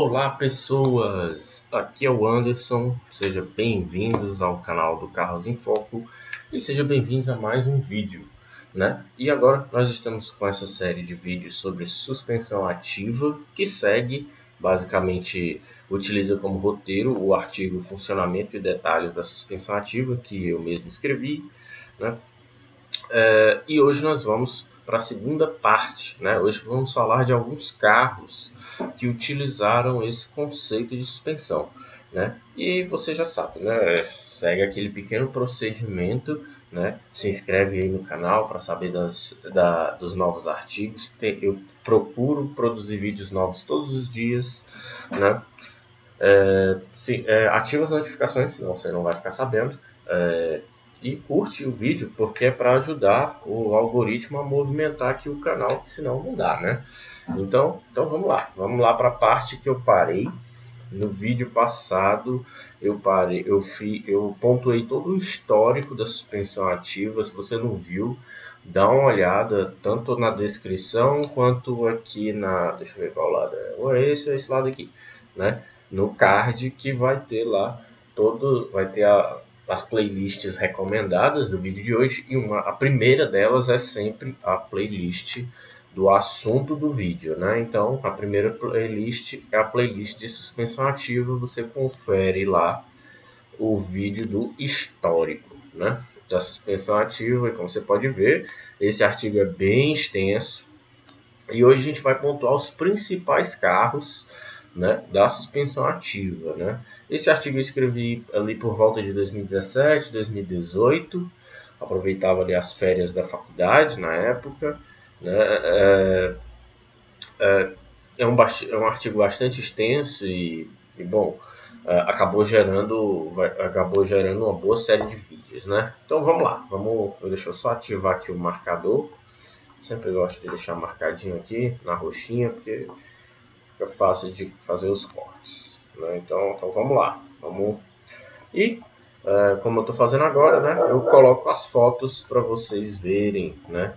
Olá pessoas, aqui é o Anderson, sejam bem-vindos ao canal do Carros em Foco e sejam bem-vindos a mais um vídeo, né? E agora nós estamos com essa série de vídeos sobre suspensão ativa que segue, basicamente utiliza como roteiro o artigo Funcionamento e Detalhes da Suspensão Ativa que eu mesmo escrevi, né? É, e hoje nós vamos para a segunda parte, né? Hoje vamos falar de alguns carros que utilizaram esse conceito de suspensão. Né? E você já sabe, né? segue aquele pequeno procedimento, né? se inscreve aí no canal para saber das, da, dos novos artigos. Eu procuro produzir vídeos novos todos os dias. Né? É, é, ativa as notificações, senão você não vai ficar sabendo. É, e curte o vídeo, porque é para ajudar o algoritmo a movimentar aqui o canal, senão não dá, né? Então, então vamos lá, vamos lá para a parte que eu parei. No vídeo passado eu parei, eu, fi, eu pontuei todo o histórico da suspensão ativa. Se você não viu, dá uma olhada tanto na descrição quanto aqui na, deixa eu ver qual lado é, ou é esse ou é esse lado aqui, né? No card que vai ter lá todo, vai ter a, as playlists recomendadas do vídeo de hoje e uma, a primeira delas é sempre a playlist do assunto do vídeo, né? Então, a primeira playlist é a playlist de suspensão ativa, você confere lá o vídeo do histórico, né? Da suspensão ativa, e como você pode ver, esse artigo é bem extenso. E hoje a gente vai pontuar os principais carros né, da suspensão ativa. Né? Esse artigo eu escrevi ali por volta de 2017, 2018, aproveitava ali as férias da faculdade na época, né? É, é, é, um, é um artigo bastante extenso e, e bom, é, acabou gerando acabou gerando uma boa série de vídeos, né? Então vamos lá, vamos, deixa eu só ativar aqui o marcador. Sempre gosto de deixar marcadinho aqui na roxinha porque fica fácil de fazer os cortes. Né? Então, então vamos lá, vamos e é, como eu estou fazendo agora, né? Eu coloco as fotos para vocês verem, né?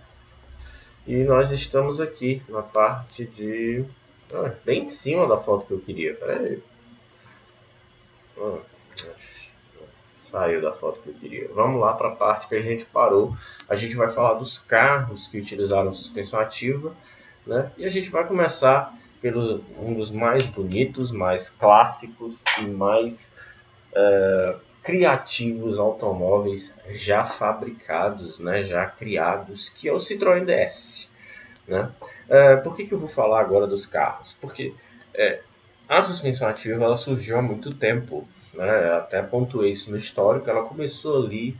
E nós estamos aqui na parte de... Ah, bem em cima da foto que eu queria. Pera aí. Ah, saiu da foto que eu queria. Vamos lá para a parte que a gente parou. A gente vai falar dos carros que utilizaram suspensão ativa. Né? E a gente vai começar pelo um dos mais bonitos, mais clássicos e mais uh, criativos automóveis já fabricados, né, já criados, que é o Citroën DS. Né? É, por que, que eu vou falar agora dos carros? Porque é, a suspensão ativa ela surgiu há muito tempo, né? até pontuei isso no histórico, ela começou ali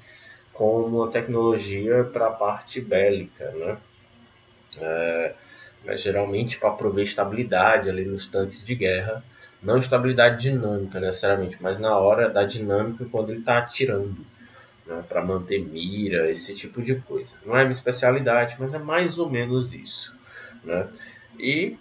como uma tecnologia para a parte bélica, né? É, mas geralmente para prover estabilidade ali nos tanques de guerra não estabilidade dinâmica necessariamente, mas na hora da dinâmica quando ele está atirando, né, para manter mira, esse tipo de coisa. Não é minha especialidade, mas é mais ou menos isso. Né? E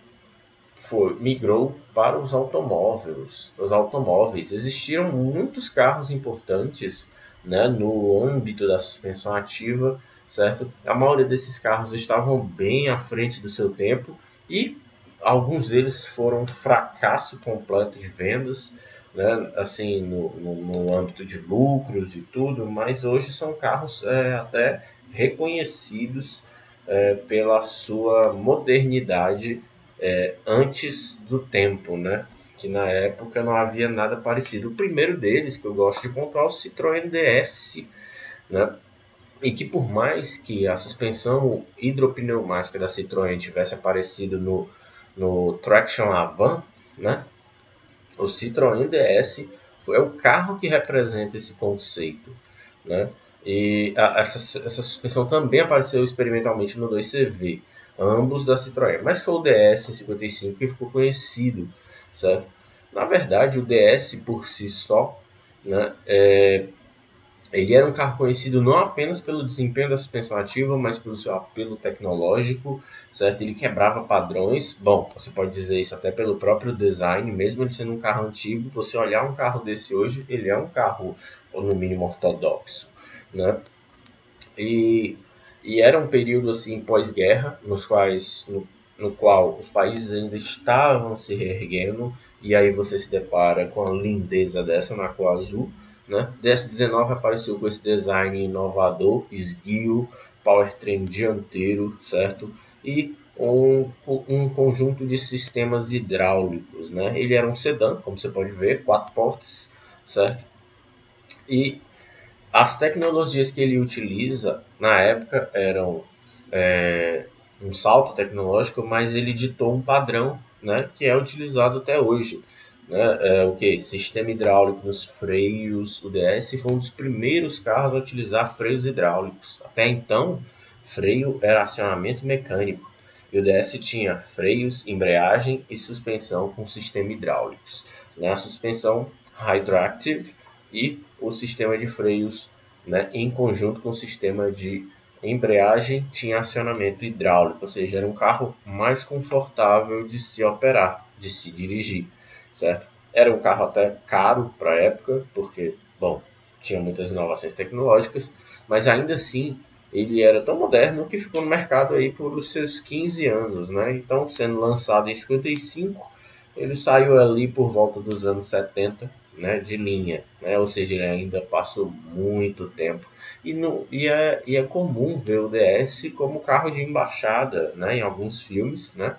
foi, migrou para os automóveis. Os automóveis existiram muitos carros importantes né, no âmbito da suspensão ativa, certo? A maioria desses carros estavam bem à frente do seu tempo e alguns deles foram fracasso completo de vendas, né? assim no, no, no, âmbito de lucros e tudo, mas hoje são carros é, até reconhecidos é, pela sua modernidade é, antes do tempo, né? que na época não havia nada parecido. O primeiro deles que eu gosto de pontuar é o Citroën DS, né? E que por mais que a suspensão hidropneumática da Citroën tivesse aparecido no no Traction Avant, né? O Citroën DS é o carro que representa esse conceito, né? E a, essa, essa suspensão também apareceu experimentalmente no 2CV, ambos da Citroën, mas foi o DS55 que ficou conhecido, certo? Na verdade, o DS por si só, né, é, ele era um carro conhecido não apenas pelo desempenho da suspensão ativa, mas pelo seu apelo tecnológico, certo? Ele quebrava padrões. Bom, você pode dizer isso até pelo próprio design, mesmo ele sendo um carro antigo. Você olhar um carro desse hoje, ele é um carro, no mínimo, ortodoxo, né? E, e era um período assim pós-guerra, nos quais, no, no qual os países ainda estavam se reerguendo e aí você se depara com a lindeza dessa na cor azul. Né? DS19 apareceu com esse design inovador, esguio, powertrain dianteiro, certo? E um, um conjunto de sistemas hidráulicos, né? Ele era um sedã, como você pode ver, quatro portas, certo? E as tecnologias que ele utiliza na época eram é, um salto tecnológico, mas ele ditou um padrão, né? Que é utilizado até hoje né, é, o que? Sistema hidráulico nos freios. O DS foi um dos primeiros carros a utilizar freios hidráulicos. Até então, freio era acionamento mecânico. E o DS tinha freios, embreagem e suspensão com sistema hidráulicos. Né? A suspensão Hydroactive e o sistema de freios né, em conjunto com o sistema de embreagem tinha acionamento hidráulico, ou seja, era um carro mais confortável de se operar, de se dirigir certo? Era um carro até caro para a época, porque, bom, tinha muitas inovações tecnológicas, mas ainda assim ele era tão moderno que ficou no mercado aí por os seus 15 anos, né? Então, sendo lançado em 55, ele saiu ali por volta dos anos 70, né, de linha, né? Ou seja, ele ainda passou muito tempo. E, no, e, é, e é comum ver o DS como carro de embaixada, né, em alguns filmes, né?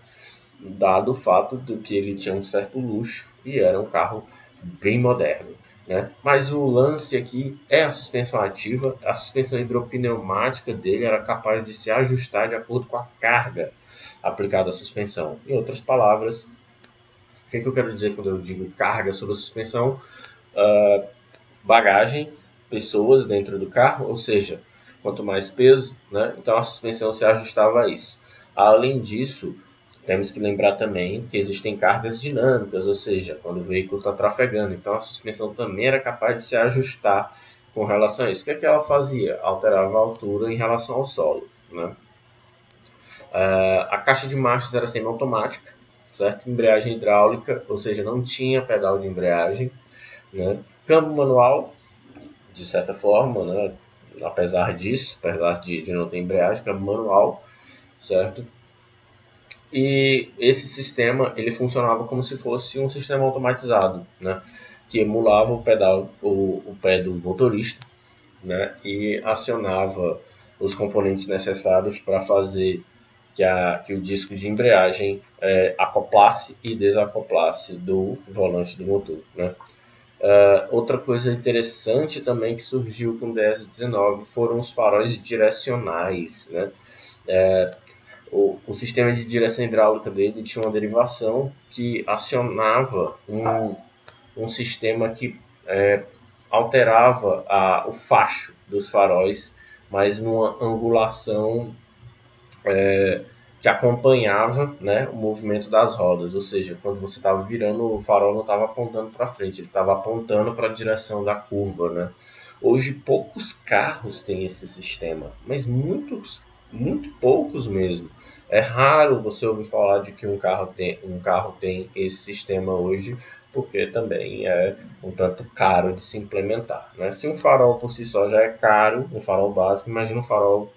Dado o fato de que ele tinha um certo luxo e era um carro bem moderno. Né? Mas o lance aqui é a suspensão ativa, a suspensão hidropneumática dele era capaz de se ajustar de acordo com a carga aplicada à suspensão. Em outras palavras, o que, é que eu quero dizer quando eu digo carga sobre a suspensão? Uh, bagagem, pessoas dentro do carro, ou seja, quanto mais peso, né? então a suspensão se ajustava a isso. Além disso, temos que lembrar também que existem cargas dinâmicas, ou seja, quando o veículo está trafegando. Então a suspensão também era capaz de se ajustar com relação a isso. O que, é que ela fazia? Alterava a altura em relação ao solo. Né? Uh, a caixa de marchas era semi-automática, certo? Embreagem hidráulica, ou seja, não tinha pedal de embreagem. Né? Câmbio manual, de certa forma, né? apesar disso, apesar de, de não ter embreagem, câmbio manual, certo? E esse sistema ele funcionava como se fosse um sistema automatizado, né? que emulava o pedal, o, o pé do motorista, né? e acionava os componentes necessários para fazer que, a, que o disco de embreagem é, acoplasse e desacoplasse do volante do motor. Né? Uh, outra coisa interessante também que surgiu com o DS19 foram os faróis direcionais. Né? É, o, o sistema de direção hidráulica dele tinha uma derivação que acionava um, um sistema que é, alterava a, o facho dos faróis, mas numa angulação é, que acompanhava né, o movimento das rodas, ou seja, quando você estava virando, o farol não estava apontando para frente, ele estava apontando para a direção da curva. Né? Hoje poucos carros têm esse sistema, mas muitos, muito poucos mesmo. É raro você ouvir falar de que um carro tem, um carro tem esse sistema hoje, porque também é um tanto caro de se implementar. Né? Se um farol por si só já é caro, um farol básico, imagina um farol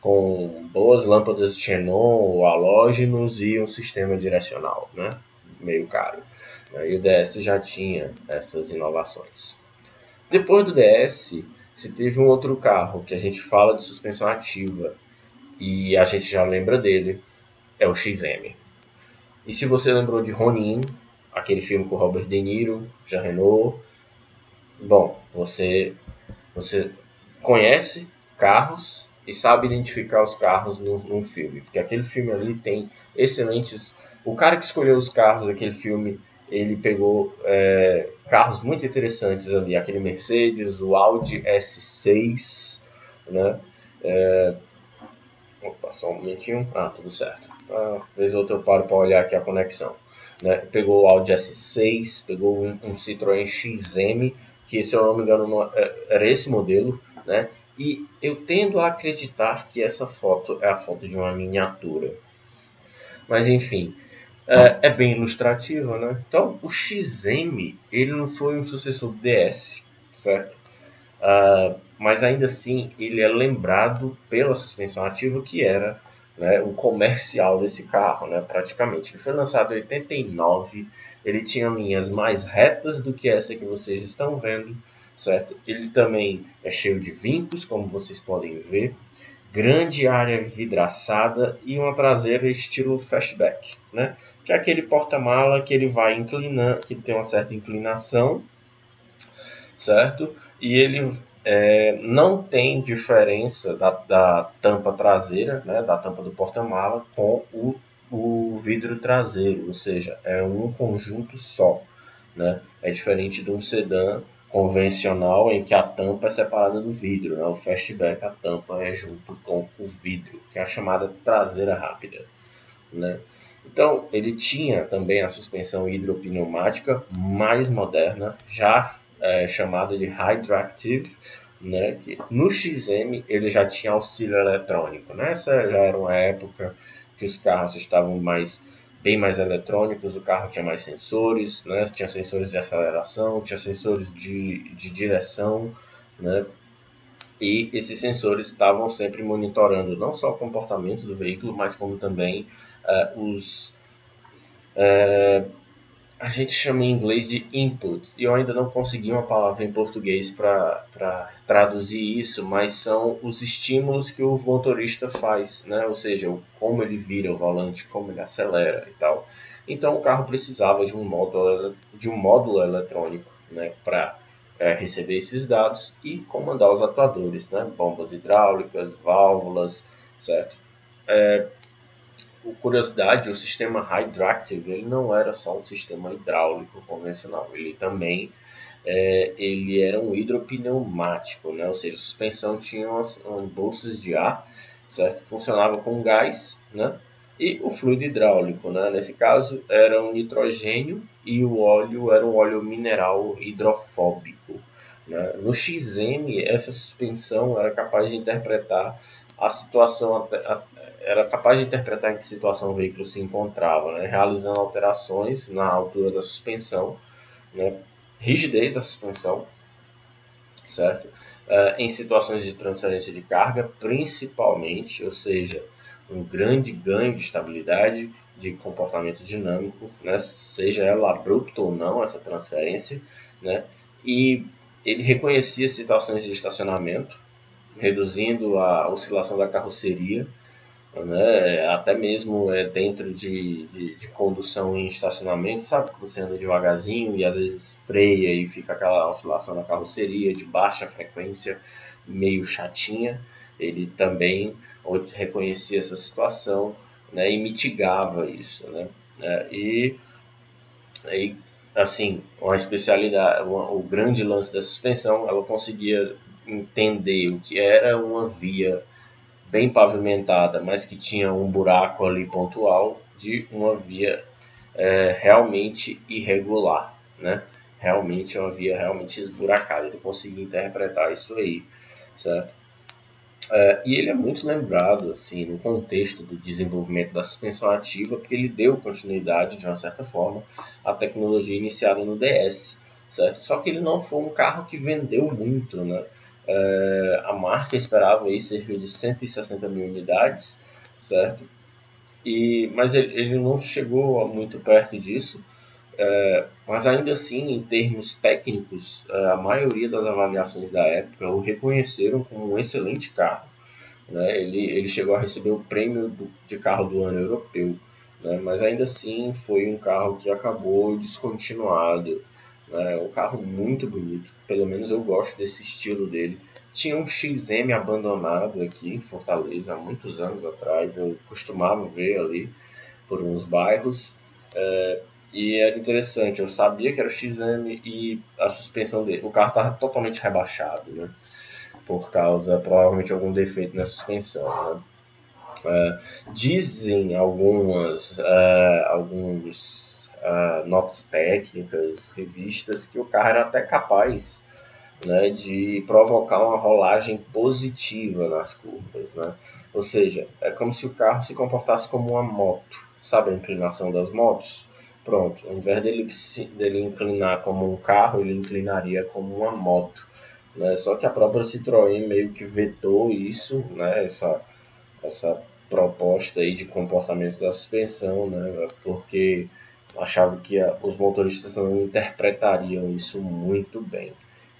com boas lâmpadas xenon, halógenos e um sistema direcional, né? meio caro. E o DS já tinha essas inovações. Depois do DS, se teve um outro carro que a gente fala de suspensão ativa, e a gente já lembra dele, é o XM. E se você lembrou de Ronin, aquele filme com Robert De Niro, Jean Renault, bom, você, você conhece carros e sabe identificar os carros no, num filme, porque aquele filme ali tem excelentes. O cara que escolheu os carros daquele filme, ele pegou é, carros muito interessantes ali, aquele Mercedes, o Audi S6, né? É, só um momentinho. Ah, tudo certo. Ah, vez ou outra eu paro para olhar aqui a conexão. Né? Pegou o Audi S6, pegou um, um Citroën XM, que se eu não me engano é, era esse modelo, né? E eu tendo a acreditar que essa foto é a foto de uma miniatura. Mas enfim, é, é bem ilustrativa, né? Então, o XM, ele não foi um sucessor do DS, certo? Uh, mas ainda assim ele é lembrado pela suspensão ativa que era né, o comercial desse carro, né, praticamente. Ele foi lançado em 89, ele tinha linhas mais retas do que essa que vocês estão vendo, certo? Ele também é cheio de vincos, como vocês podem ver, grande área vidraçada e uma traseira estilo fastback, né? Que é aquele porta-mala que ele vai inclinando, que tem uma certa inclinação, certo? E ele é, não tem diferença da, da, tampa traseira, né, da tampa do porta-mala com o, o vidro traseiro, ou seja, é um conjunto só. Né? É diferente de um sedã convencional em que a tampa é separada do vidro. Né? O fastback, a tampa é junto com o vidro, que é a chamada traseira rápida. Né? Então, ele tinha também a suspensão hidropneumática mais moderna, já é, chamada de Hydroactive, né, que no XM ele já tinha auxílio eletrônico. Né? Essa já era uma época que os carros estavam mais bem mais eletrônicos, o carro tinha mais sensores, né? tinha sensores de aceleração, tinha sensores de, de direção, né? e esses sensores estavam sempre monitorando não só o comportamento do veículo, mas como também uh, os uh, a gente chama em inglês de inputs, e eu ainda não consegui uma palavra em português para traduzir isso, mas são os estímulos que o motorista faz, né? ou seja, como ele vira o volante, como ele acelera e tal. Então o carro precisava de um módulo, de um módulo eletrônico né? para é, receber esses dados e comandar os atuadores, né? bombas hidráulicas, válvulas, certo? É, curiosidade, o sistema Hydroactive ele não era só um sistema hidráulico convencional, ele também é, ele era um hidropneumático, né? ou seja, a suspensão tinha umas, umas bolsas de ar, certo? funcionava com gás né? e o fluido hidráulico. Né? Nesse caso era um nitrogênio e o óleo era um óleo mineral hidrofóbico. Né? No XM, essa suspensão era capaz de interpretar a situação era capaz de interpretar em que situação o veículo se encontrava, né, realizando alterações na altura da suspensão, né, rigidez da suspensão, certo? Uh, em situações de transferência de carga, principalmente, ou seja, um grande ganho de estabilidade, de comportamento dinâmico, né, seja ela abrupta ou não essa transferência, né, e ele reconhecia situações de estacionamento, reduzindo a oscilação da carroceria, né? até mesmo é, dentro de, de, de, condução em estacionamento, sabe que você anda devagarzinho e às vezes freia e fica aquela oscilação na carroceria de baixa frequência, meio chatinha. Ele também reconhecia essa situação né? e mitigava isso. Né? É, e, e assim, uma especialidade, uma, o grande lance da suspensão, ela conseguia entender o que era uma via bem pavimentada, mas que tinha um buraco ali pontual, de uma via é, realmente irregular, né? Realmente uma via realmente esburacada. Ele conseguia interpretar isso aí, certo? É, e ele é muito lembrado assim no contexto do desenvolvimento da suspensão ativa, porque ele deu continuidade de uma certa forma à tecnologia iniciada no DS, certo? Só que ele não foi um carro que vendeu muito, né? É, a marca esperava aí cerca de 160 mil unidades, certo? E, mas ele, ele não chegou muito perto disso, é, mas ainda assim, em termos técnicos, é, a maioria das avaliações da época o reconheceram como um excelente carro. Né? Ele, ele chegou a receber o prêmio do, de carro do ano europeu, né? mas ainda assim foi um carro que acabou descontinuado é um carro muito bonito, pelo menos eu gosto desse estilo dele. Tinha um XM abandonado aqui em Fortaleza há muitos anos atrás, eu costumava ver ali por uns bairros. É, e era interessante, eu sabia que era o XM e a suspensão dele, o carro estava totalmente rebaixado, né? Por causa, provavelmente, algum defeito na suspensão, né? É, dizem algumas, é, alguns uh, notas técnicas, revistas, que o carro era até capaz né, de provocar uma rolagem positiva nas curvas. Né? Ou seja, é como se o carro se comportasse como uma moto. Sabe a inclinação das motos? Pronto, ao invés dele, dele inclinar como um carro, ele inclinaria como uma moto. Né? Só que a própria Citroën meio que vetou isso, né? essa, essa proposta aí de comportamento da suspensão, né? porque achava que a, os motoristas não interpretariam isso muito bem.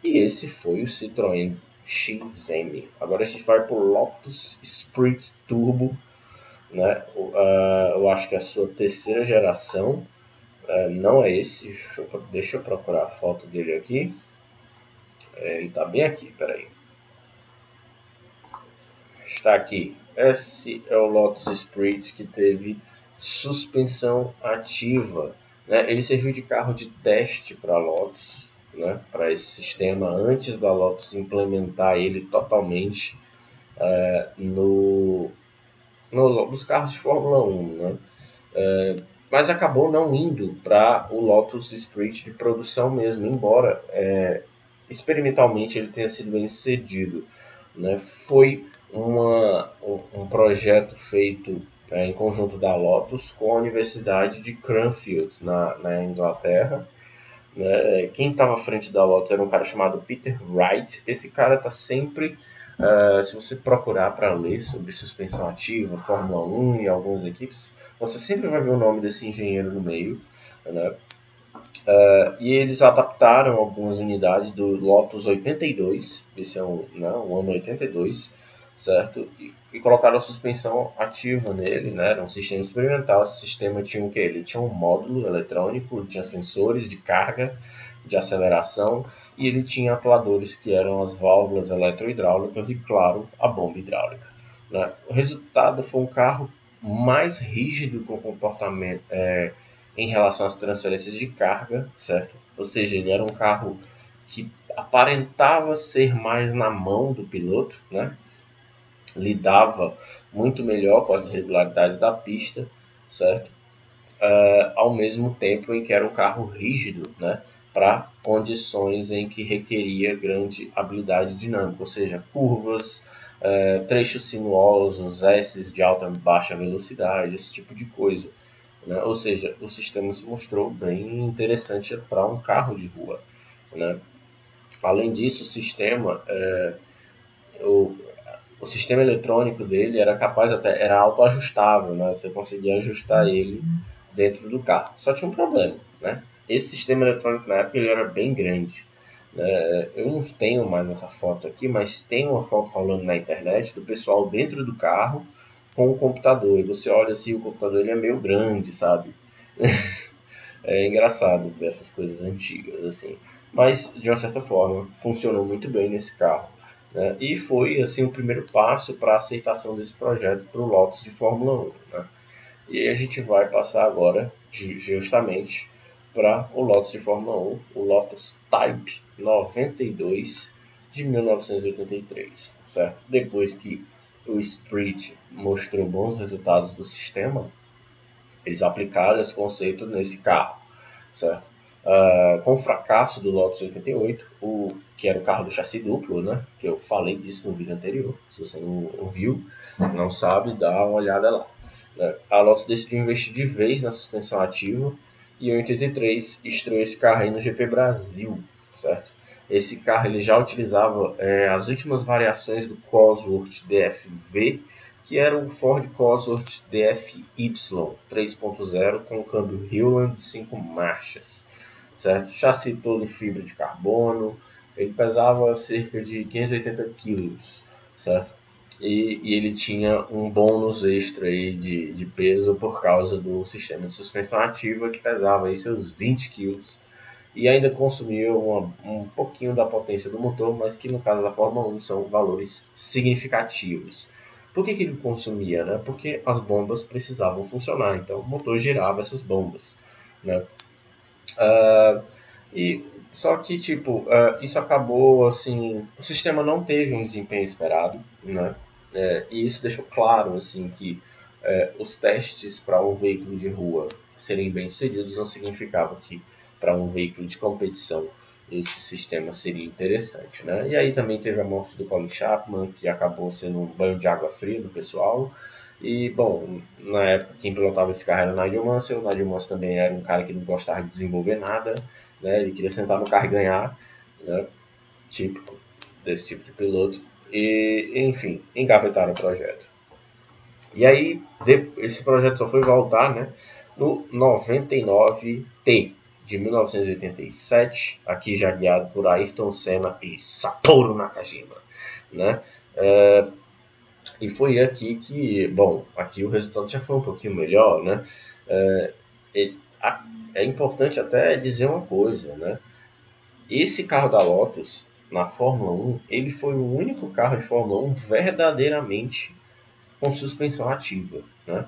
E esse foi o Citroën XM. Agora a gente vai para o Lotus Esprit Turbo, né? Uh, eu acho que é a sua terceira geração. Uh, não é esse, deixa eu, deixa eu, procurar a foto dele aqui. É, ele está bem aqui, peraí. Está aqui. Esse é o Lotus Esprit que teve suspensão ativa. Né? Ele serviu de carro de teste para a Lotus, né? para esse sistema, antes da Lotus implementar ele totalmente é, no, no, nos carros de Fórmula 1. Né? É, mas acabou não indo para o Lotus Esprit de produção mesmo, embora é, experimentalmente ele tenha sido bem sucedido. Né? Foi uma, um, um projeto feito é, em conjunto da Lotus com a Universidade de Cranfield, na, na Inglaterra. Né? Quem estava à frente da Lotus era um cara chamado Peter Wright. Esse cara está sempre, uh, se você procurar para ler sobre suspensão ativa, Fórmula 1 e algumas equipes, você sempre vai ver o nome desse engenheiro no meio. Né? Uh, e eles adaptaram algumas unidades do Lotus 82, esse é o, né, ano 82, certo? E, e, colocaram a suspensão ativa nele, né? Era um sistema experimental. Esse sistema tinha o que? Ele tinha um módulo eletrônico, tinha sensores de carga, de aceleração e ele tinha atuadores que eram as válvulas eletrohidráulicas e, claro, a bomba hidráulica. Né? O resultado foi um carro mais rígido com comportamento é, em relação às transferências de carga, certo? Ou seja, ele era um carro que aparentava ser mais na mão do piloto, né? Lidava muito melhor com as irregularidades da pista, certo? Uh, ao mesmo tempo em que era um carro rígido, né? Para condições em que requeria grande habilidade dinâmica, ou seja, curvas, uh, trechos sinuosos, S de alta e baixa velocidade, esse tipo de coisa. Né? Ou seja, o sistema se mostrou bem interessante para um carro de rua. Né? Além disso, o sistema, é, o, o sistema eletrônico dele era capaz até era autoajustável, né? Você conseguia ajustar ele dentro do carro. Só tinha um problema, né? Esse sistema eletrônico na época ele era bem grande. Né? Eu não tenho mais essa foto aqui, mas tem uma foto rolando na internet do pessoal dentro do carro com o computador. E você olha assim, o computador ele é meio grande, sabe? é engraçado ver essas coisas antigas assim. Mas de uma certa forma funcionou muito bem nesse carro. Né? E foi assim o primeiro passo para a aceitação desse projeto para o Lotus de Fórmula 1. Né? E a gente vai passar agora justamente para o Lotus de Fórmula 1, o Lotus Type 92 de 1983, certo? Depois que o Sprint mostrou bons resultados do sistema, eles aplicaram esse conceito nesse carro, certo? Uh, com o fracasso do Lotus 88, o, que era o carro do chassi duplo, né? Que eu falei disso no vídeo anterior. Se você não ouviu, não sabe, dá uma olhada lá. Né? A Lotus decidiu investir de vez na suspensão ativa e em 83 estreou esse carro aí no GP Brasil, certo? Esse carro ele já utilizava é, as últimas variações do Cosworth DFV, que era o Ford Cosworth DFY 3.0 com câmbio Hewland de 5 marchas certo? Chassi todo em fibra de carbono, ele pesava cerca de 580 quilos, certo? E, e, ele tinha um bônus extra aí de, de peso por causa do sistema de suspensão ativa que pesava aí seus 20 quilos e ainda consumia uma, um pouquinho da potência do motor, mas que no caso da Fórmula 1 são valores significativos. Por que, que ele consumia? Né? Porque as bombas precisavam funcionar, então o motor girava essas bombas. Né? Uh, e só que tipo uh, isso acabou assim, o sistema não teve um desempenho esperado, né? É, e isso deixou claro assim que é, os testes para um veículo de rua serem bem sucedidos não significava que para um veículo de competição esse sistema seria interessante, né? E aí também teve a morte do Colin Chapman, que acabou sendo um banho de água fria do pessoal. E, bom, na época quem pilotava esse carro era o Nigel Mansell. O Nigel Mansell também era um cara que não gostava de desenvolver nada, né? Ele queria sentar no carro e ganhar, né? Típico desse tipo de piloto. E, enfim, engavetaram o projeto. E aí, esse projeto só foi voltar, né? no 99T de 1987, aqui já guiado por Ayrton Senna e Satoru Nakajima, né? É, e foi aqui que, bom, aqui o resultado já foi um pouquinho melhor, né? É, é importante até dizer uma coisa, né? Esse carro da Lotus na Fórmula 1, ele foi o único carro de Fórmula 1 verdadeiramente com suspensão ativa, né?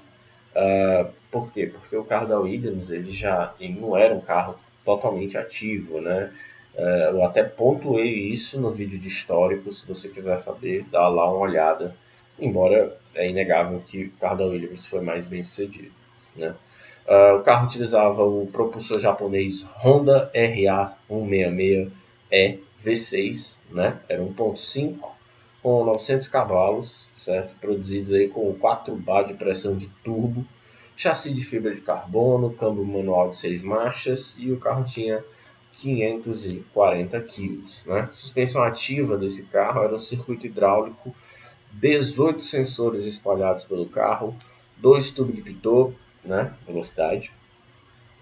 Uh, por quê? Porque o carro da Williams ele já ele não era um carro totalmente ativo, né? Uh, eu até pontuei isso no vídeo de histórico, se você quiser saber, dá lá uma olhada. Embora é inegável que o carro da Williams foi mais bem sucedido, né? Uh, o carro utilizava o propulsor japonês Honda RA166E V6, né? Era 1.5 com 900 cavalos, certo? Produzidos aí com 4 bar de pressão de turbo, chassi de fibra de carbono, câmbio manual de 6 marchas e o carro tinha 540 kg. Né? Suspensão ativa desse carro era um circuito hidráulico, 18 sensores espalhados pelo carro, dois tubos de pitot, né? velocidade,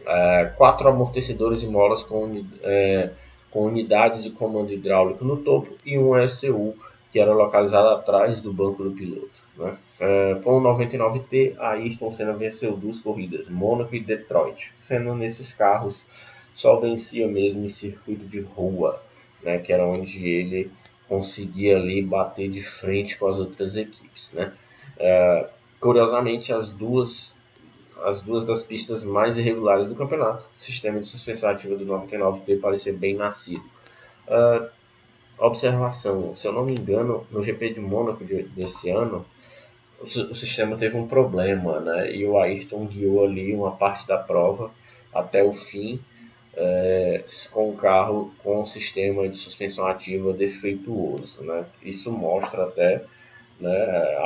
é, quatro amortecedores e molas com, é, com unidades de comando hidráulico no topo e um ECU que era localizado atrás do banco do piloto. Né? É, com o 99T, Ayrton Senna venceu duas corridas, Mônaco e Detroit. Senna nesses carros só vencia mesmo em circuito de rua, né? que era onde ele conseguia ali bater de frente com as outras equipes. Né? É, curiosamente, as duas as duas das pistas mais irregulares do campeonato. O sistema de suspensão ativa do 99T parecia bem nascido. Uh, observação, se eu não me engano, no GP de Mônaco de, desse ano, o, o, sistema teve um problema, né? E o Ayrton guiou ali uma parte da prova até o fim é, com o carro com o sistema de suspensão ativa defeituoso, né? Isso mostra até né,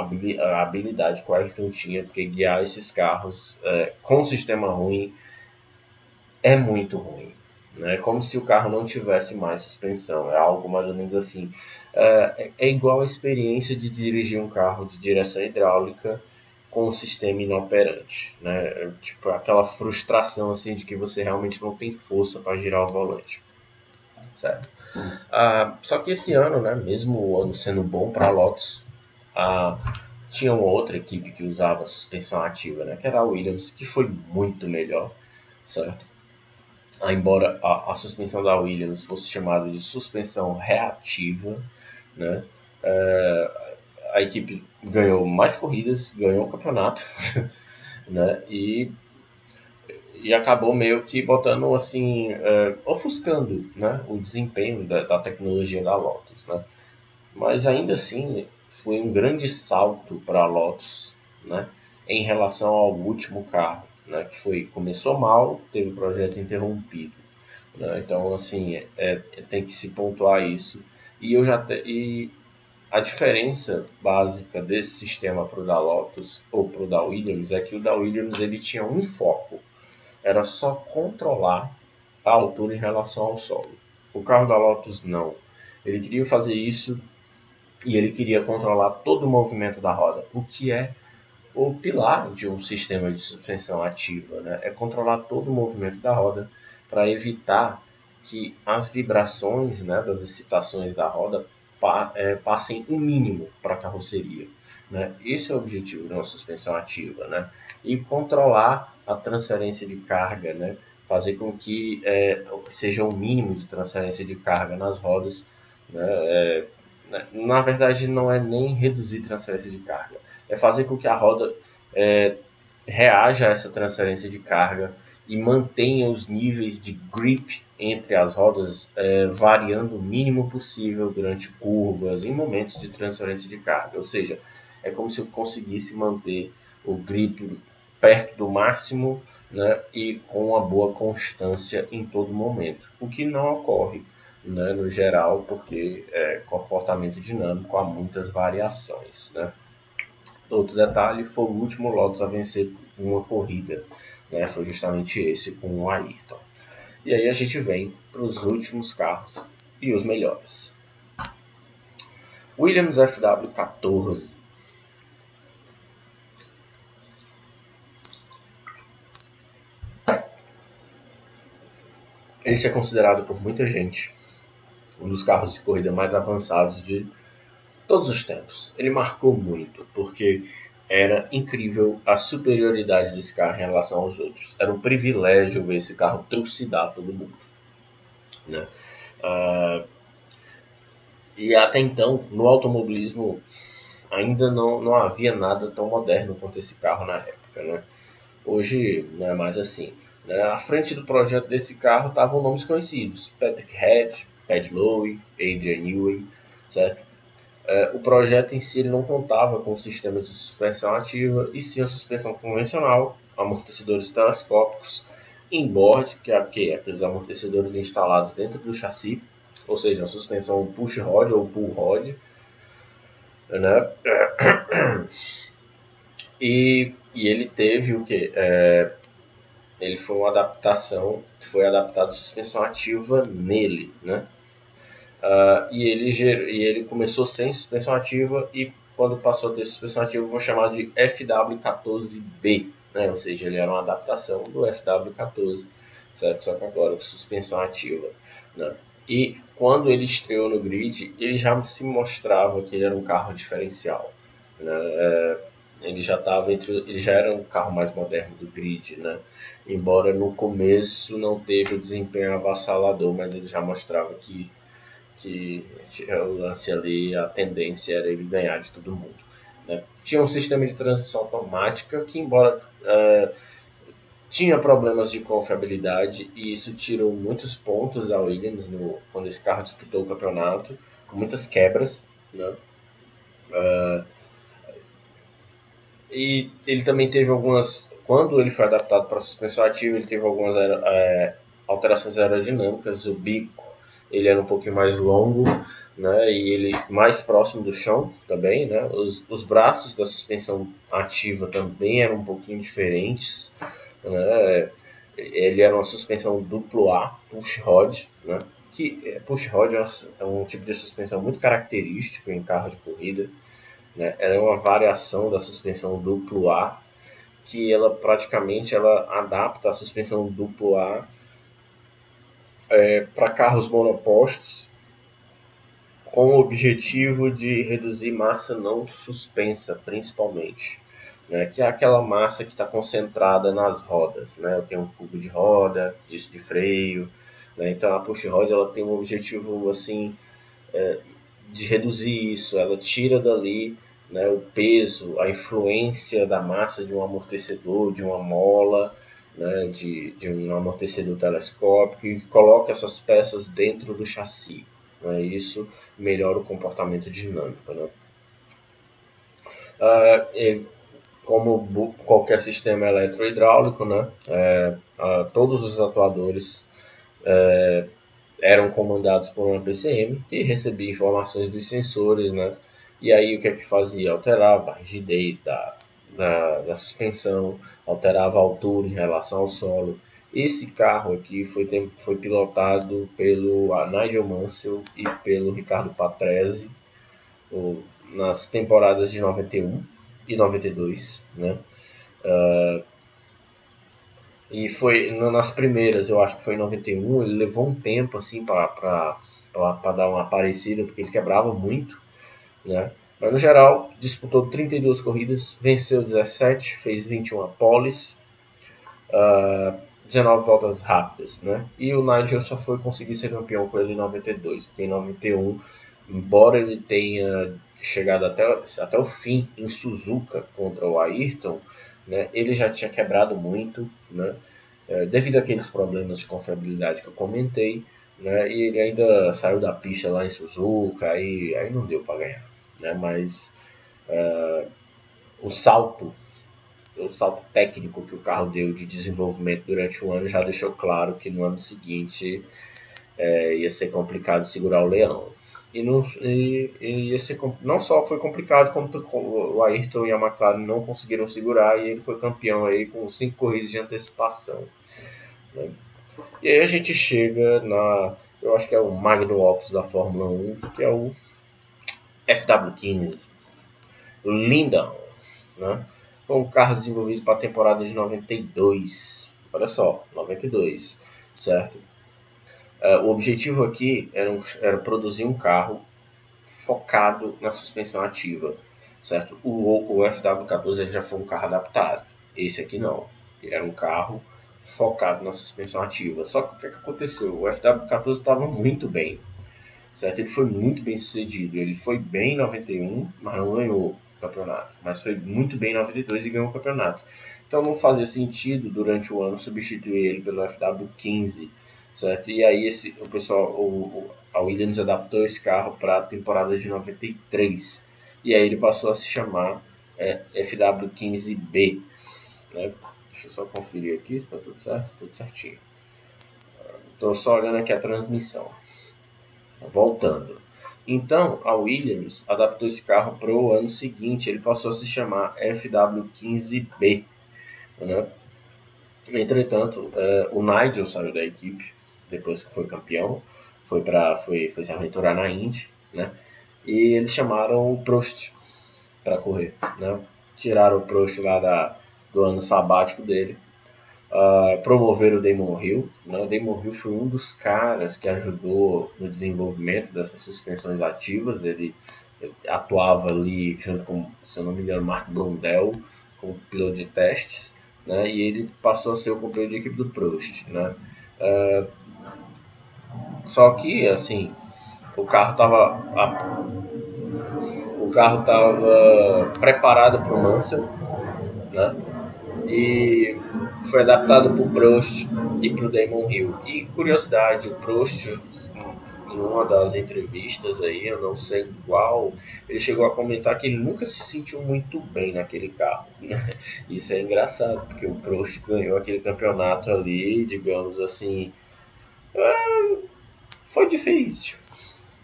a habilidade que o Ayrton tinha, porque guiar esses carros é, com sistema ruim é muito ruim. Né? Como se o carro não tivesse mais suspensão. É algo mais ou menos assim. É, é igual a experiência de dirigir um carro de direção hidráulica com um sistema inoperante, né? Tipo aquela frustração assim de que você realmente não tem força para girar o volante, certo? Ah, só que esse ano, né, mesmo o ano sendo bom para a Lotus, ah, tinha uma outra equipe que usava suspensão ativa, né, que era a Williams, que foi muito melhor, certo? Ah, embora a, a, suspensão da Williams fosse chamada de suspensão reativa, né, é, a equipe ganhou mais corridas, ganhou o campeonato, né, e, e acabou meio que botando assim, é, ofuscando né, o desempenho da, da tecnologia da Lotus, né. Mas ainda assim, foi um grande salto para a Lotus né, em relação ao último carro, né, que foi começou mal, teve o projeto interrompido. Né, então, assim, é, é, tem que se pontuar isso. E, eu já te, e a diferença básica desse sistema para o da Lotus ou para o da Williams é que o da Williams ele tinha um foco, era só controlar a altura em relação ao solo. O carro da Lotus não. Ele queria fazer isso e ele queria controlar todo o movimento da roda, o que é o pilar de um sistema de suspensão ativa, né? é controlar todo o movimento da roda para evitar que as vibrações né, das excitações da roda pa, é, passem o um mínimo para a carroceria. Né? Esse é o objetivo de uma suspensão ativa. Né? E controlar a transferência de carga, né? fazer com que é, seja o um mínimo de transferência de carga nas rodas né? É, né, na verdade não é nem reduzir transferência de carga, é fazer com que a roda é, reaja a essa transferência de carga e mantenha os níveis de grip entre as rodas é, variando o mínimo possível durante curvas, em momentos de transferência de carga. Ou seja, é como se eu conseguisse manter o grip perto do máximo né, e com uma boa constância em todo momento, o que não ocorre né, no geral, porque é comportamento dinâmico há muitas variações. Né. Outro detalhe foi o último Lotus a vencer uma corrida, né, foi justamente esse com o Ayrton. E aí a gente vem para os últimos carros e os melhores. Williams FW14 esse é considerado por muita gente um dos carros de corrida mais avançados de todos os tempos. Ele marcou muito, porque era incrível a superioridade desse carro em relação aos outros. Era um privilégio ver esse carro trucidar todo mundo. Né? Uh, e até então, no automobilismo, ainda não, não havia nada tão moderno quanto esse carro na época. Né? Hoje não é mais assim. Né? À frente do projeto desse carro estavam nomes conhecidos: Patrick Head, Pat Lowe, Adrian Newey, certo? É, o projeto em si ele não contava com o sistema de suspensão ativa e sim a suspensão convencional, amortecedores telescópicos, inboard, que é aqueles amortecedores instalados dentro do chassi, ou seja, a suspensão push rod ou pull rod, né? E, e ele teve o que? É, ele foi uma adaptação, foi adaptado suspensão ativa nele, né? Uh, e, ele, e ele começou sem suspensão ativa e quando passou a ter suspensão ativa, vou chamar de FW14B, né? ou seja, ele era uma adaptação do FW14, certo? só que agora com suspensão ativa. Né? E quando ele estreou no grid, ele já se mostrava que ele era um carro diferencial. Né? É, ele já estava entre, ele já era um carro mais moderno do grid, né? Embora no começo não teve o desempenho avassalador, mas ele já mostrava que que o lance ali, a tendência era ele ganhar de todo mundo. Né? Tinha um sistema de transmissão automática que, embora uh, tinha problemas de confiabilidade, e isso tirou muitos pontos da Williams no, quando esse carro disputou o campeonato, com muitas quebras. Né? Uh, e ele também teve algumas. Quando ele foi adaptado para a suspensão ativa, ele teve algumas é, alterações aerodinâmicas. O bico ele era um pouquinho mais longo, né, e ele mais próximo do chão também, né, os, os braços da suspensão ativa também eram um pouquinho diferentes, né, ele era uma suspensão duplo A, push rod, né, que é, push rod é um tipo de suspensão muito característico em carro de corrida, né, ela é uma variação da suspensão duplo A, que ela praticamente ela adapta a suspensão duplo A é, para carros monopostos com o objetivo de reduzir massa não suspensa, principalmente, né, que é aquela massa que está concentrada nas rodas. Né? Eu tenho um cubo de roda, disco de freio, né? então a push rod ela tem um objetivo assim é, de reduzir isso. Ela tira dali né, o peso, a influência da massa de um amortecedor, de uma mola, né, de, de um amortecedor telescópico e coloca essas peças dentro do chassi. Né, isso melhora o comportamento dinâmico. Né. Ah, e, como qualquer sistema eletrohidráulico, né, é, ah, todos os atuadores é, eram comandados por uma PCM que recebia informações dos sensores, né, e aí o que é que fazia? Alterava a rigidez da, da, da suspensão, alterava a altura em relação ao solo. Esse carro aqui foi, foi pilotado pelo Nigel Mansell e pelo Ricardo Patrese nas temporadas de 91 e 92, né? Uh, e foi nas primeiras, eu acho que foi em 91, ele levou um tempo assim para dar uma aparecida, porque ele quebrava muito, né? Mas no geral, disputou 32 corridas, venceu 17, fez 21 poles, uh, 19 voltas rápidas, né? E o Nigel só foi conseguir ser campeão com ele em 92, porque em 91, embora ele tenha chegado até, até o fim em Suzuka contra o Ayrton, né, ele já tinha quebrado muito, né? É, devido àqueles problemas de confiabilidade que eu comentei, né? E ele ainda saiu da pista lá em Suzuka, aí, aí não deu para ganhar né? mas uh, o salto, o salto técnico que o carro deu de desenvolvimento durante o ano já deixou claro que no ano seguinte é, ia ser complicado segurar o leão. E, não, e, e ser, não só foi complicado, como o Ayrton e a McLaren não conseguiram segurar e ele foi campeão aí com cinco corridas de antecipação. Né? E aí a gente chega na, eu acho que é o Magno Opus da Fórmula 1, que é o FW15 Lindon, né? Foi um carro desenvolvido para a temporada de 92. Olha só, 92, certo? Uh, o objetivo aqui era, um, era, produzir um carro focado na suspensão ativa, certo? O, o FW14 ele já foi um carro adaptado, esse aqui não. Ele era um carro focado na suspensão ativa. Só que o que, é que aconteceu? O FW14 estava muito bem, certo? Ele foi muito bem sucedido. Ele foi bem em 91, mas não ganhou o campeonato. Mas foi muito bem em 92 e ganhou o campeonato. Então não fazia sentido durante o ano substituir ele pelo FW15, certo? E aí esse, o pessoal, o, a Williams adaptou esse carro para a temporada de 93. E aí ele passou a se chamar é, FW15B, né? Deixa eu só conferir aqui se está tudo certo. Tudo certinho. Estou só olhando aqui a transmissão. Voltando. Então, a Williams adaptou esse carro para o ano seguinte. Ele passou a se chamar FW15B. Né? Entretanto, é, o Nigel saiu da equipe depois que foi campeão. Foi, pra, foi, foi se aventurar na Indy. Né? E eles chamaram o Prost para correr. Né? Tiraram o Prost lá da, do ano sabático dele. Uh, promover o Damon Hill. Né? O Damon Hill foi um dos caras que ajudou no desenvolvimento dessas suspensões ativas. Ele, ele atuava ali junto com, se eu não me engano, Mark Blundell como piloto de testes. Né? E ele passou a ser o companheiro de equipe do Prost. Né? Uh, só que, assim, o carro estava o carro estava preparado para o Mansell, né? e foi adaptado para o Prost e para o Damon Hill. E curiosidade, o Prost, em uma das entrevistas aí, eu não sei qual, ele chegou a comentar que ele nunca se sentiu muito bem naquele carro. Né? Isso é engraçado, porque o Prost ganhou aquele campeonato ali, digamos assim, é, foi difícil,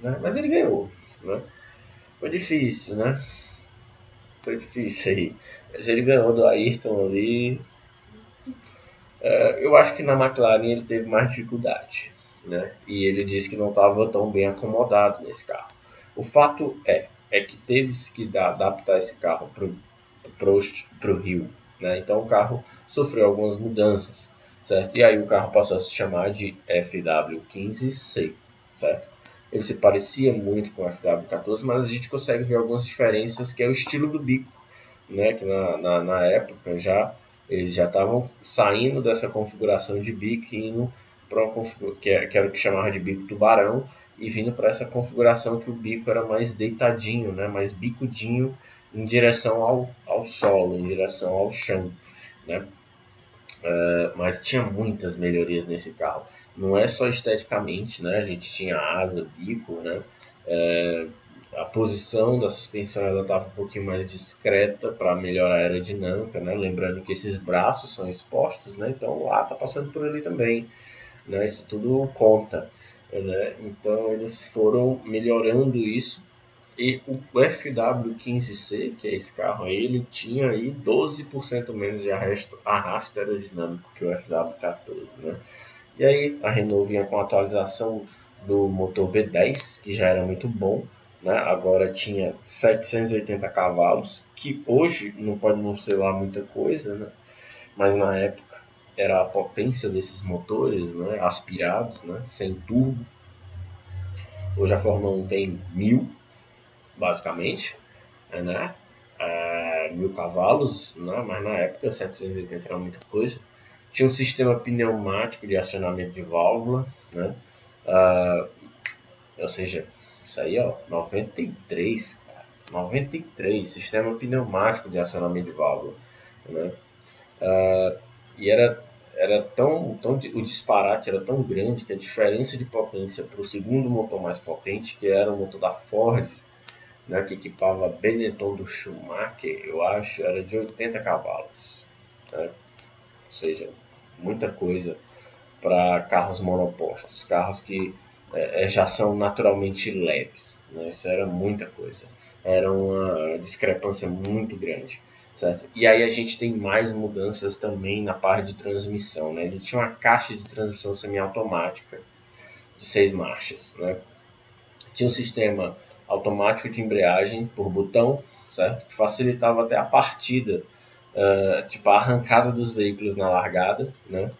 né? mas ele ganhou. Né? Foi difícil, né? Foi difícil aí. Mas ele ganhou do Ayrton ali. É, eu acho que na McLaren ele teve mais dificuldade. Né? E ele disse que não estava tão bem acomodado nesse carro. O fato é, é que teve que dar, adaptar esse carro para o Rio. Né? Então o carro sofreu algumas mudanças. Certo? E aí o carro passou a se chamar de FW15C. Certo? Ele se parecia muito com o FW14, mas a gente consegue ver algumas diferenças, que é o estilo do bico né, que na, na, na época já eles já estavam saindo dessa configuração de bico indo para uma que, é, que era o que chamava de bico tubarão e vindo para essa configuração que o bico era mais deitadinho, né, mais bicudinho em direção ao, ao solo, em direção ao chão, né? Uh, mas tinha muitas melhorias nesse carro. Não é só esteticamente, né? A gente tinha asa, bico, né? Uh, a posição da suspensão ela estava um pouquinho mais discreta para melhorar a aerodinâmica, né? Lembrando que esses braços são expostos, né? Então o ar está passando por ali também, né? Isso tudo conta, né? Então eles foram melhorando isso e o FW15C, que é esse carro aí, ele tinha aí 12% menos de arrasto, arrasto aerodinâmico que o FW14, né? E aí a Renault vinha com a atualização do motor V10, que já era muito bom, né? agora tinha 780 cavalos, que hoje não pode não ser lá muita coisa, né? mas na época era a potência desses motores né? aspirados, né? sem turbo. Hoje a Fórmula 1 tem mil, basicamente, né? É, mil cavalos, né? mas na época 780 era muita coisa. Tinha um sistema pneumático de acionamento de válvula, né? Uh, ou seja, isso aí, ó, 93, cara. 93, sistema pneumático de acionamento de válvula. Né? Uh, e era, era tão, tão. O disparate era tão grande que a diferença de potência para o segundo motor mais potente, que era o motor da Ford, né, que equipava Benetton do Schumacher, eu acho, era de 80 cavalos. Né? Ou seja, muita coisa para carros monopostos, carros que é, é, já são naturalmente leves. Né? Isso era muita coisa. Era uma discrepância muito grande. Certo? E aí a gente tem mais mudanças também na parte de transmissão. Né? Ele tinha uma caixa de transmissão semiautomática de seis marchas. Né? Tinha um sistema automático de embreagem por botão, certo? que facilitava até a partida, uh, tipo a arrancada dos veículos na largada. Né?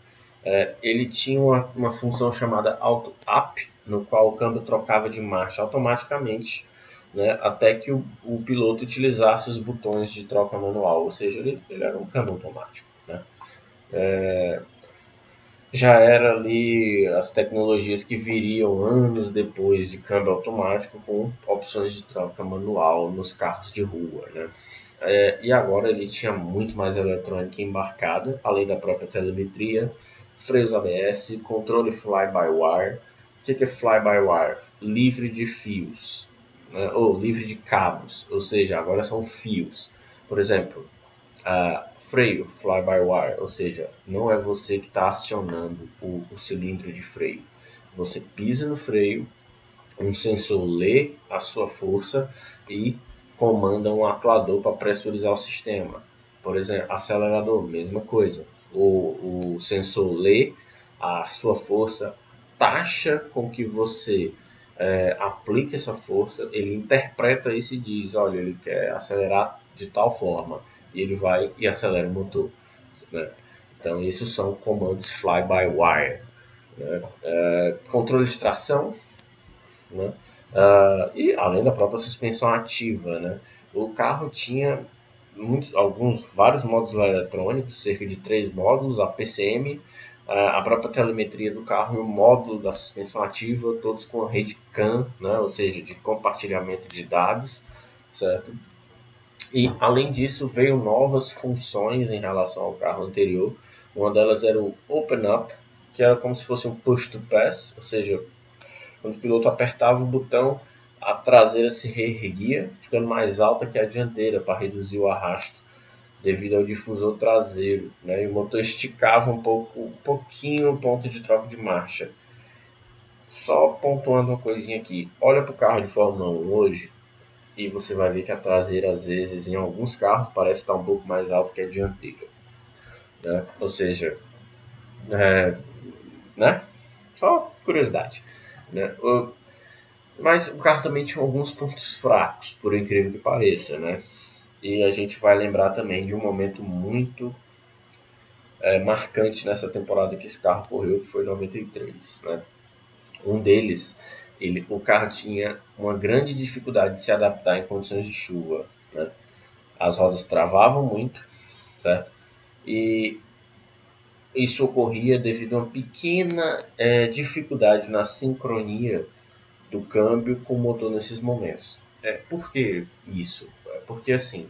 é, ele tinha uma, uma função chamada auto up, no qual o câmbio trocava de marcha automaticamente, né, até que o, o, piloto utilizasse os botões de troca manual, ou seja, ele, ele era um câmbio automático. Né. É, já era ali as tecnologias que viriam anos depois de câmbio automático com opções de troca manual nos carros de rua, né? É, e agora ele tinha muito mais eletrônica embarcada, além da própria telemetria, freios ABS, controle fly-by-wire. O que é fly-by-wire? Livre de fios, né? ou livre de cabos, ou seja, agora são fios. Por exemplo, uh, freio fly-by-wire, ou seja, não é você que está acionando o, o cilindro de freio. Você pisa no freio, um sensor lê a sua força e comanda um atuador para pressurizar o sistema. Por exemplo, acelerador, mesma coisa. O, o sensor lê a sua força, taxa com que você é, aplica essa força, ele interpreta isso e diz, olha, ele quer acelerar de tal forma e ele vai e acelera o motor. Né? Então, esses são comandos fly-by-wire. Né? É, controle de tração, né? Uh, e além da própria suspensão ativa. Né? O carro tinha muitos, alguns, vários módulos eletrônicos, cerca de três módulos, a PCM, a própria telemetria do carro e o módulo da suspensão ativa, todos com rede CAN, né? ou seja, de compartilhamento de dados. Certo? E além disso, veio novas funções em relação ao carro anterior. Uma delas era o Open Up, que era como se fosse um push to pass, ou seja, quando o piloto apertava o botão, a traseira se reerguia, ficando mais alta que a dianteira para reduzir o arrasto devido ao difusor traseiro, né? E o motor esticava um pouco, um pouquinho o ponto de troca de marcha. Só pontuando uma coisinha aqui, olha para o carro de Fórmula 1 hoje, e você vai ver que a traseira às vezes em alguns carros parece estar um pouco mais alto que a dianteira, né? Ou seja, é, né? Só curiosidade, né? O, mas o carro também tinha alguns pontos fracos, por incrível que pareça, né? E a gente vai lembrar também de um momento muito é, marcante nessa temporada que esse carro correu, que foi 93, né? Um deles ele, o carro tinha uma grande dificuldade de se adaptar em condições de chuva. Né? As rodas travavam muito, certo? E isso ocorria devido a uma pequena é, dificuldade na sincronia do câmbio com o motor nesses momentos. É, por que isso? É porque assim,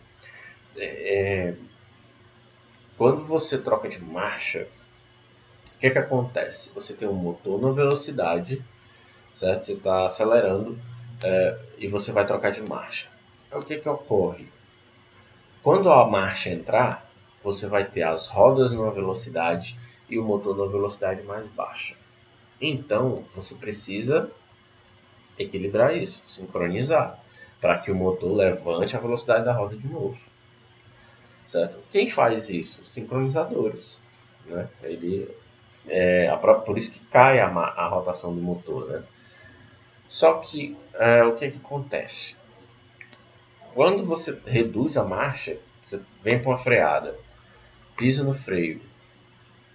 é, quando você troca de marcha, o que, que acontece? Você tem um motor na velocidade certo? Você está acelerando é, e você vai trocar de marcha. o que, que ocorre? Quando a marcha entrar, você vai ter as rodas numa velocidade e o motor numa velocidade mais baixa. Então, você precisa equilibrar isso, sincronizar, para que o motor levante a velocidade da roda de novo. Certo? Quem faz isso? Sincronizadores. Né? Ele, é, própria, por isso que cai a, a rotação do motor. Né? Só que é, o que, que acontece? Quando você reduz a marcha, você vem para uma freada, pisa no freio,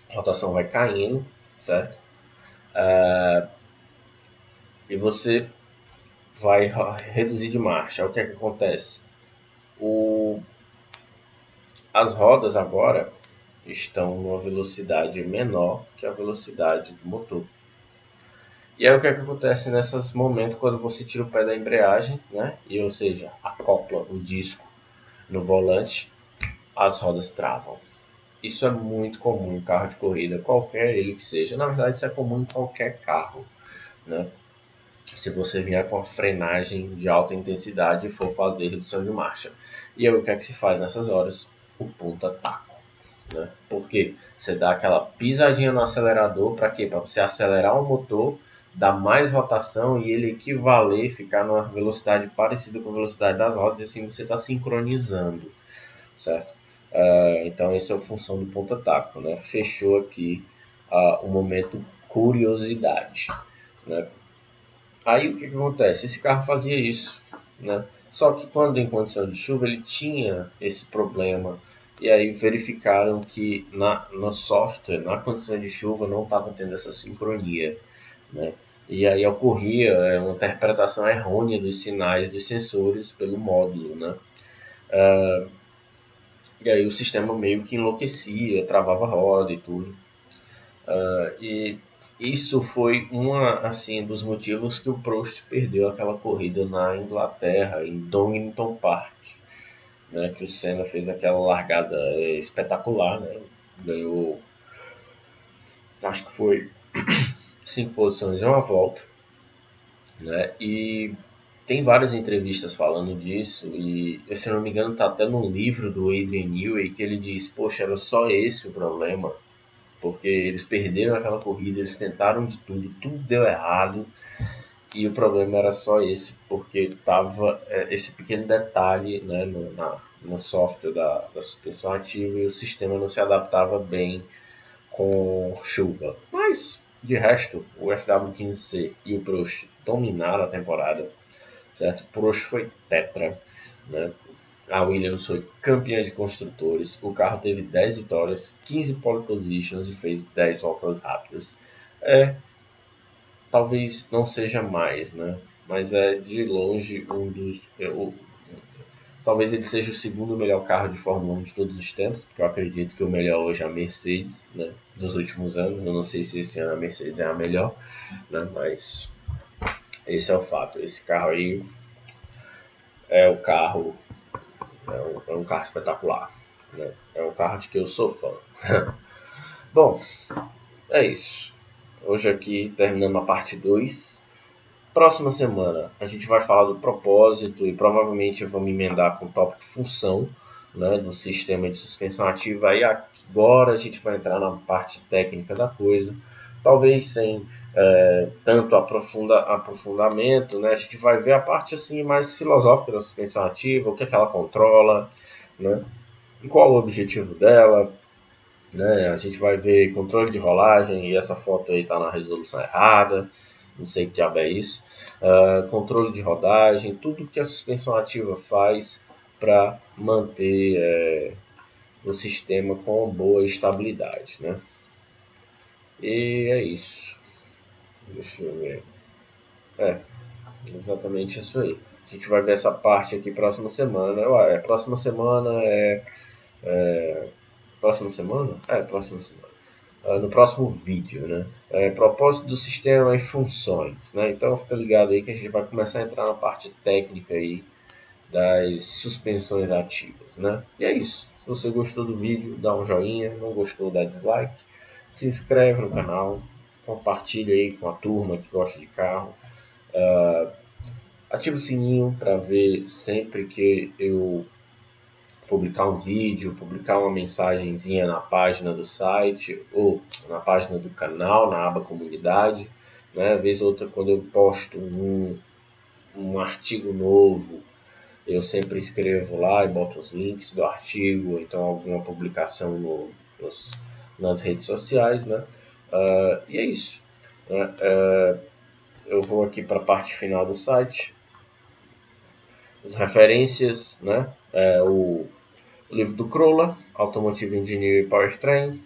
a rotação vai caindo, certo? É, e você vai reduzir de marcha. O que, é que acontece? O, as rodas agora estão numa velocidade menor que a velocidade do motor. E aí o que, é que acontece nesses momentos quando você tira o pé da embreagem, né? E ou seja, acopla o disco no volante, as rodas travam. Isso é muito comum em carro de corrida, qualquer ele que seja. Na verdade, isso é comum em qualquer carro, né? Se você vier com a frenagem de alta intensidade e for fazer redução de marcha. E aí o que é que se faz nessas horas? O ponta taco, né? Porque você dá aquela pisadinha no acelerador para quê? Para você acelerar o motor dar mais rotação e ele equivaler, ficar numa velocidade parecida com a velocidade das rodas, e assim você está sincronizando, certo? Uh, então essa é a função do ponta taco, né? Fechou aqui uh, o momento curiosidade, né? Aí o que, que acontece? Esse carro fazia isso, né? Só que quando em condição de chuva ele tinha esse problema e aí verificaram que na, no software, na condição de chuva, não estava tendo essa sincronia. Né? E aí ocorria é, uma interpretação errônea dos sinais dos sensores pelo módulo. Né? Uh, e aí o sistema meio que enlouquecia, travava roda e tudo. Uh, e isso foi uma assim dos motivos que o Prost perdeu aquela corrida na Inglaterra, em Donington Park, né, que o Senna fez aquela largada espetacular, né, ganhou, acho que foi cinco posições em uma volta, né, e tem várias entrevistas falando disso e se não me engano está até no livro do Adrian Newey que ele diz, poxa, era só esse o problema, porque eles perderam aquela corrida, eles tentaram de tudo, tudo deu errado e o problema era só esse, porque tava é, esse pequeno detalhe né, no, na, no software da, da suspensão ativa e o sistema não se adaptava bem com chuva. Mas, de resto, o FW15C e o Prost dominaram a temporada, certo? O Prost foi tetra, né? A Williams foi campeã de construtores. O carro teve 10 vitórias, 15 pole positions e fez 10 voltas rápidas. É, talvez não seja mais, né? Mas é de longe um dos. É, o, talvez ele seja o segundo melhor carro de Fórmula 1 de todos os tempos, porque eu acredito que o melhor hoje é a Mercedes, né? Dos últimos anos. Eu não sei se esse ano a Mercedes é a melhor, né? Mas esse é o fato. Esse carro aí é o carro é um, é um carro espetacular. Né? É um carro de que eu sou fã. Bom, é isso. Hoje aqui terminando a parte 2. Próxima semana a gente vai falar do propósito e provavelmente vamos emendar com o tópico função né, do sistema de suspensão ativa. Aí agora a gente vai entrar na parte técnica da coisa. Talvez sem é, tanto aprofunda, aprofundamento, né? A gente vai ver a parte assim mais filosófica da suspensão ativa, o que, é que ela controla, né? E qual o objetivo dela, né? A gente vai ver controle de rolagem e essa foto aí está na resolução errada, não sei que diabo é isso. Uh, controle de rodagem, tudo que a suspensão ativa faz para manter é, o sistema com boa estabilidade, né? E é isso. Deixa eu ver. É, exatamente isso aí. A gente vai ver essa parte aqui próxima semana. É, próxima semana é, é. Próxima semana? É, próxima semana. É, no próximo vídeo, né? É, propósito do sistema e funções, né? Então fica ligado aí que a gente vai começar a entrar na parte técnica aí das suspensões ativas, né? E é isso. Se você gostou do vídeo, dá um joinha. Não gostou, dá dislike. Se inscreve no canal compartilha aí com a turma que gosta de carro. Uh, ativa o sininho para ver sempre que eu publicar um vídeo, publicar uma mensagenzinha na página do site ou na página do canal, na aba comunidade. Né? Vez ou outra, quando eu posto um, um artigo novo, eu sempre escrevo lá e boto os links do artigo, ou então alguma publicação no, nos, nas redes sociais. Né? Uh, e é isso. Uh, eu vou aqui para a parte final do site. As referências, né? Uh, o livro do Krolla, Automotive Engineering Powertrain,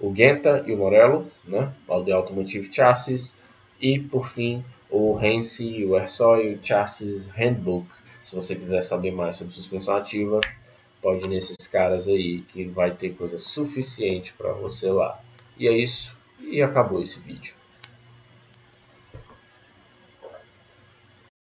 o Genta e o Morello, né? O The Automotive Chassis, e por fim o Hensi o Ersoy Chassis Handbook. Se você quiser saber mais sobre suspensão ativa, pode ir nesses caras aí que vai ter coisa suficiente para você lá. E é isso. E acabou esse vídeo.